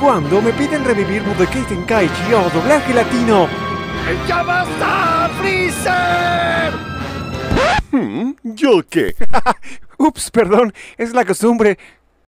cuando me piden revivir Budokai Tenkaichi o doblaje latino. ¡Ya basta, Freezer! Hmm, ¿Yo qué? Ups, perdón, es la costumbre.